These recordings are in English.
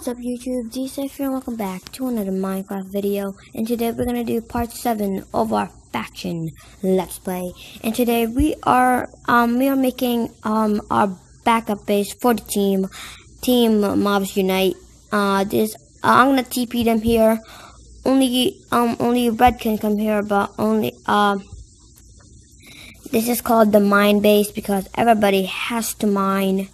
What's up YouTube, D-Safe here and welcome back to another Minecraft video. And today we're gonna do part 7 of our faction let's play. And today we are um we are making um our backup base for the team. Team mobs unite. Uh this uh, I'm gonna TP them here. Only um only red can come here but only uh this is called the mine base because everybody has to mine.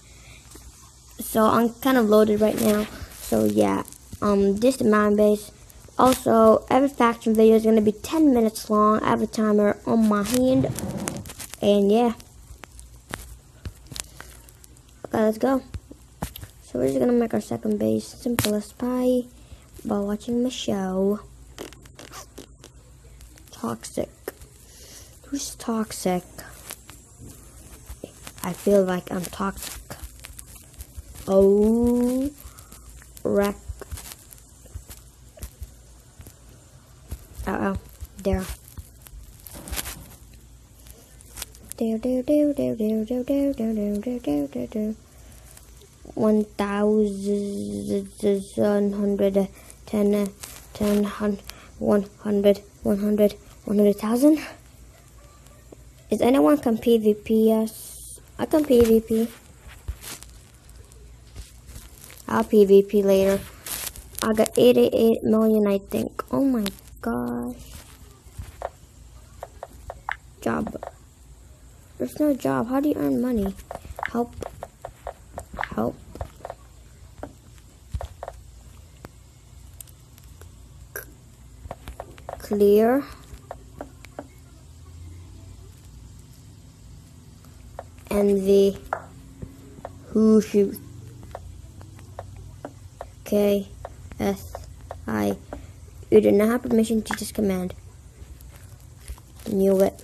So I'm kind of loaded right now. So yeah, um, this is my base. Also, every faction video is going to be 10 minutes long. I have a timer on my hand. And yeah. Okay, let's go. So we're just going to make our second base simple as pie by watching the show. Toxic. Who's toxic? I feel like I'm toxic. Oh, wreck. Uh oh, there. Do do do do do do do do do do do do. One thousand hundred ten ten hundred one hundred one hundred one hundred thousand. Is anyone can PvP? Yes, I can PvP. I'll PvP later. I got 88 million, I think. Oh my gosh. Job. There's no job. How do you earn money? Help. Help. Clear. Envy. Who shoots? K S I. You do not have permission to this command. Knew it.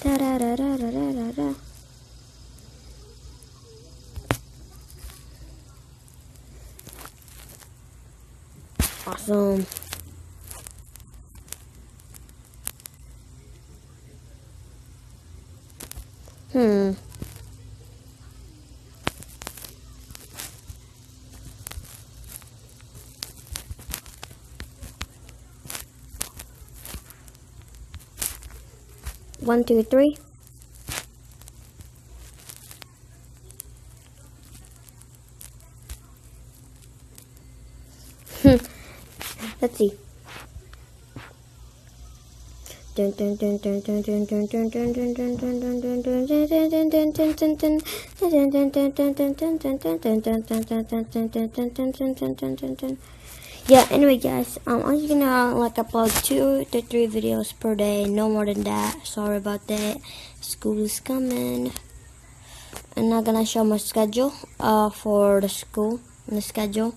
Da da da da da da da da. Awesome. Hmm. One, two, three. Let's see. Yeah anyway guys um i'm just gonna like upload two to three videos per day. No more than that. Sorry about that. School is coming. I'm not gonna show my schedule uh for the school the schedule.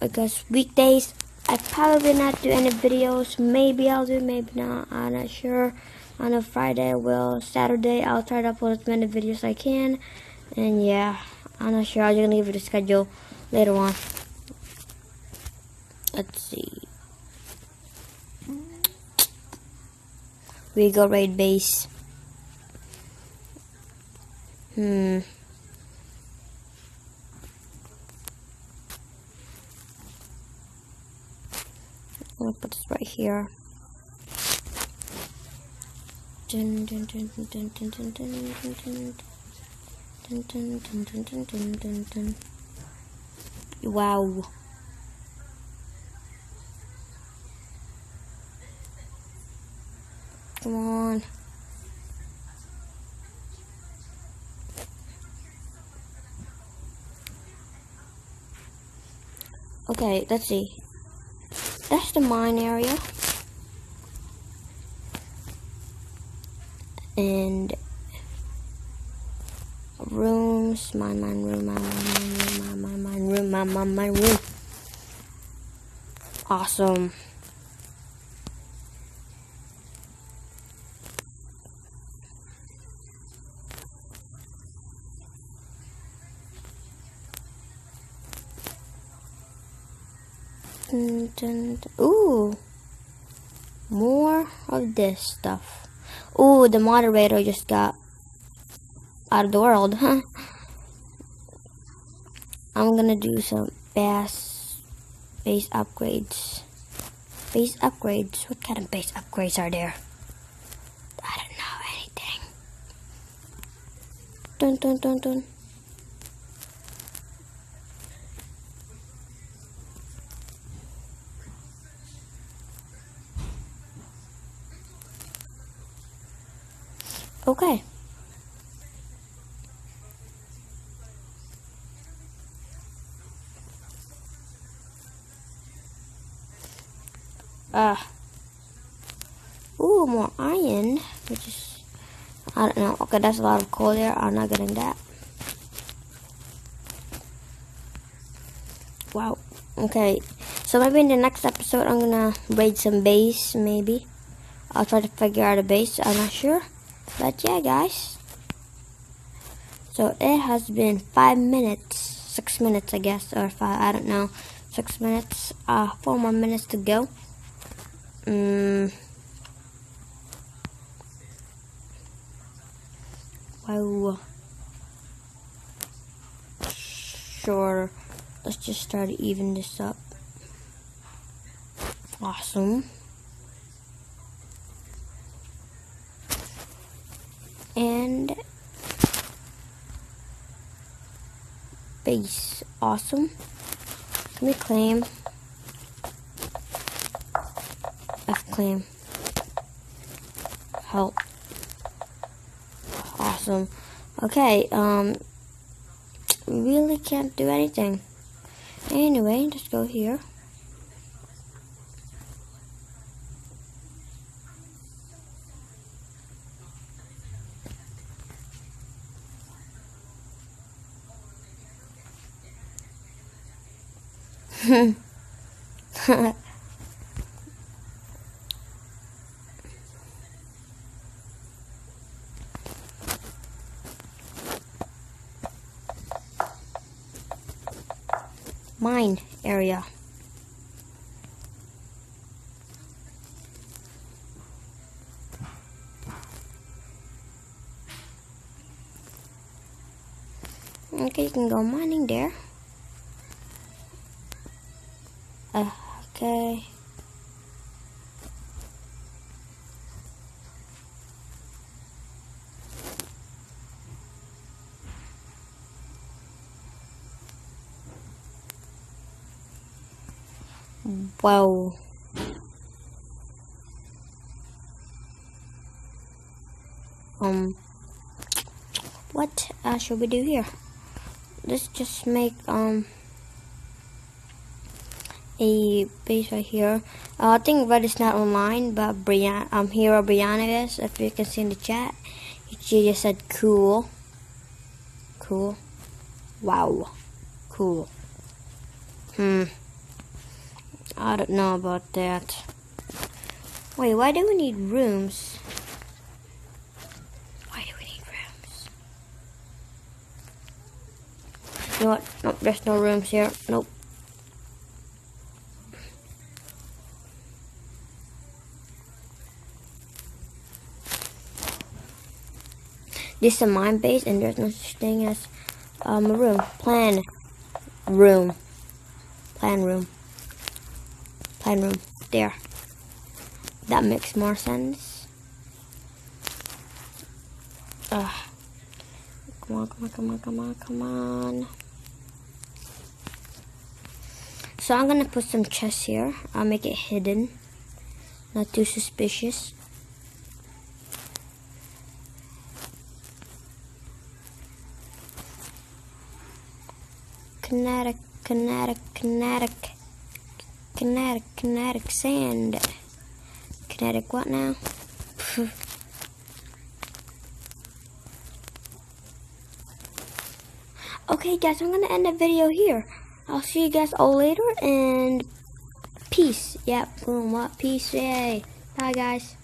Because weekdays i probably not do any videos. Maybe i'll do maybe not. I'm not sure. On a friday will saturday i'll try to upload as many videos as i can. And yeah i'm not sure. I'm just gonna give you the schedule later on Let's see. We go raid base. Hmm. I'm put this right here. Dun, dun, dun, dun, dun, dun, dun. Dun, dun, dun, dun, dun, dun, dun, dun. Wow. Come on. Okay, let's see. That's the mine area. And rooms, mine, mine room, mine, mine room, mine, mine room, mine, mine, mine room. Awesome. Dun. Ooh, more of this stuff. Ooh, the moderator just got out of the world, huh? I'm gonna do some base base upgrades. Base upgrades. What kind of base upgrades are there? I don't know anything. Dun dun dun dun. Okay. Uh, ooh, more iron, which is, I don't know. Okay, that's a lot of coal there. I'm not getting that. Wow. Okay, so maybe in the next episode, I'm gonna raid some base, maybe. I'll try to figure out a base. I'm not sure. But yeah, guys. So it has been five minutes, six minutes, I guess, or five, I don't know, six minutes, uh, four more minutes to go. Mm. Wow. Sure. Let's just start to even this up. Awesome. And base. Awesome. We claim? claim. Help. Awesome. Okay, um, really can't do anything. Anyway, just go here. mine area. Okay, you can go mining there. Uh, okay. Wow. Um, what uh, should we do here? Let's just make um a base right here. Uh, I think Red is not online, but Brian, um, Hero Brianna is. If you can see in the chat, she just said cool, cool, wow, cool. Hmm. I don't know about that. Wait, why do we need rooms? Why do we need rooms? You know what? Nope, there's no rooms here. Nope. This is a mine base, and there's no such thing as um, a room. Plan room. Plan room Plan room there. That makes more sense. Ugh. Come on, come on, come on, come on, come on. So I'm gonna put some chests here. I'll make it hidden. Not too suspicious. Kinetic, kinetic, kinetic. Kinetic, kinetic sand. Kinetic what now? okay guys, I'm gonna end the video here. I'll see you guys all later and peace. Yep, boom, what? Peace, yay. Bye guys.